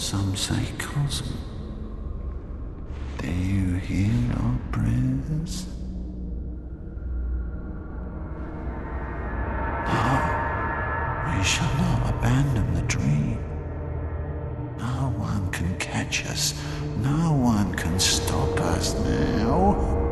Some say Kosm. Do you hear our prayers? No, we shall not abandon the dream. No one can catch us. No one can stop us now.